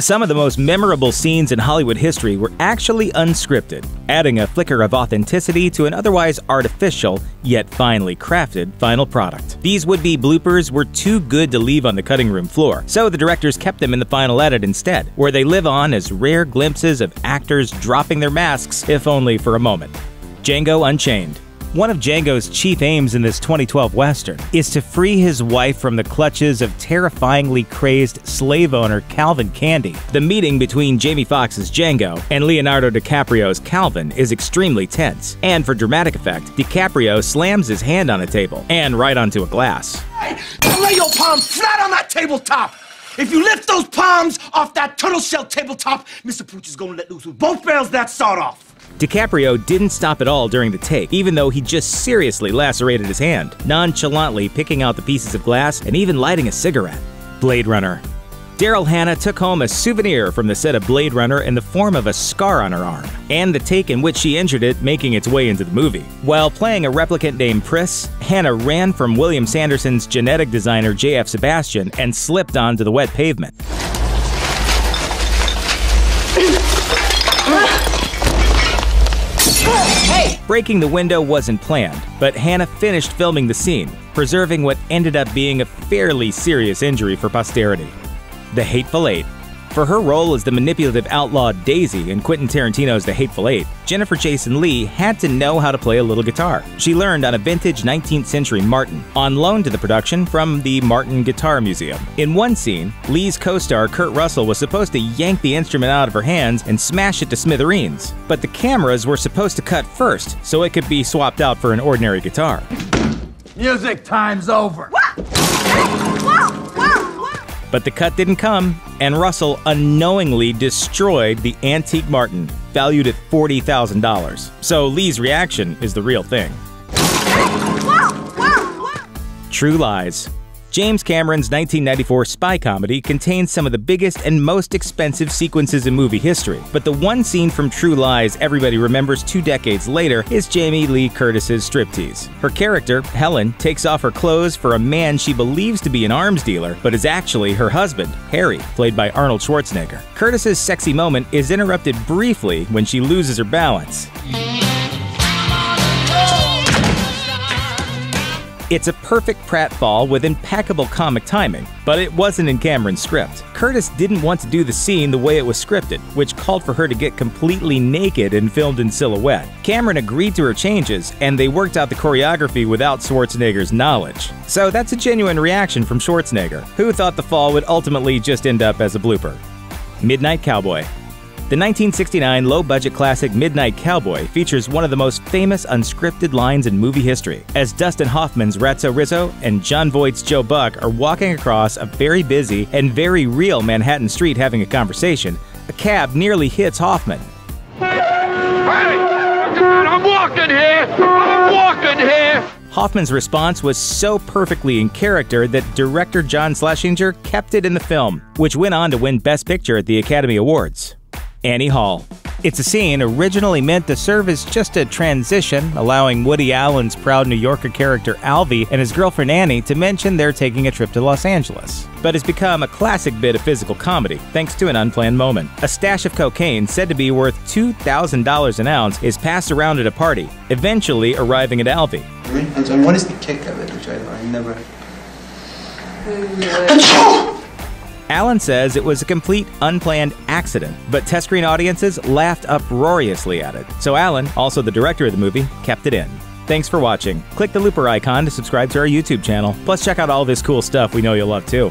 Some of the most memorable scenes in Hollywood history were actually unscripted, adding a flicker of authenticity to an otherwise artificial, yet finely crafted, final product. These would-be bloopers were too good to leave on the cutting room floor, so the directors kept them in the final edit instead, where they live on as rare glimpses of actors dropping their masks, if only for a moment. Django Unchained one of Django's chief aims in this 2012 Western is to free his wife from the clutches of terrifyingly crazed slave owner Calvin Candie. The meeting between Jamie Foxx's Django and Leonardo DiCaprio's Calvin is extremely tense, and for dramatic effect, DiCaprio slams his hand on a table and right onto a glass. Hey, lay your palms flat on that tabletop! If you lift those palms off that turtle shell tabletop, Mr. Pooch is gonna let loose with both barrels that sawed off. DiCaprio didn't stop at all during the take, even though he just seriously lacerated his hand, nonchalantly picking out the pieces of glass and even lighting a cigarette. Blade Runner. Daryl Hannah took home a souvenir from the set of Blade Runner in the form of a scar on her arm, and the take in which she injured it making its way into the movie. While playing a replicant named Pris, Hannah ran from William Sanderson's genetic designer J.F. Sebastian and slipped onto the wet pavement. Breaking the window wasn't planned, but Hannah finished filming the scene, preserving what ended up being a fairly serious injury for posterity. The Hateful Eight for her role as the manipulative outlaw Daisy in Quentin Tarantino's The Hateful Eight, Jennifer Jason Leigh had to know how to play a little guitar. She learned on a vintage 19th century Martin, on loan to the production from the Martin Guitar Museum. In one scene, Leigh's co-star Kurt Russell was supposed to yank the instrument out of her hands and smash it to smithereens, but the cameras were supposed to cut first so it could be swapped out for an ordinary guitar. Music time's over. But the cut didn't come, and Russell unknowingly destroyed the antique Martin, valued at $40,000. So Leigh's reaction is the real thing. True Lies James Cameron's 1994 spy comedy contains some of the biggest and most expensive sequences in movie history, but the one scene from True Lies everybody remembers two decades later is Jamie Lee Curtis's striptease. Her character, Helen, takes off her clothes for a man she believes to be an arms dealer, but is actually her husband, Harry, played by Arnold Schwarzenegger. Curtis's sexy moment is interrupted briefly when she loses her balance. It's a perfect pratfall with impeccable comic timing, but it wasn't in Cameron's script. Curtis didn't want to do the scene the way it was scripted, which called for her to get completely naked and filmed in silhouette. Cameron agreed to her changes, and they worked out the choreography without Schwarzenegger's knowledge. So that's a genuine reaction from Schwarzenegger, who thought the fall would ultimately just end up as a blooper. Midnight Cowboy the 1969 low budget classic Midnight Cowboy features one of the most famous unscripted lines in movie history, as Dustin Hoffman's Ratso Rizzo and Jon Voight's Joe Buck are walking across a very busy and very real Manhattan street having a conversation. A cab nearly hits Hoffman. Hey! I'm walking here! I'm walking here! Hoffman's response was so perfectly in character that director John Schlesinger kept it in the film, which went on to win Best Picture at the Academy Awards. Annie Hall. It's a scene originally meant to serve as just a transition, allowing Woody Allen's proud New Yorker character Alvy and his girlfriend Annie to mention they're taking a trip to Los Angeles. But has become a classic bit of physical comedy thanks to an unplanned moment. A stash of cocaine said to be worth $2,000 an ounce is passed around at a party, eventually arriving at Alvy. And what is the kick of it, which I, I never. Allen says it was a complete unplanned accident, but test screen audiences laughed uproariously at it. So Allen, also the director of the movie, kept it in. Thanks for watching. Click the looper icon to subscribe to our YouTube channel. Plus check out all this cool stuff we know you'll love too.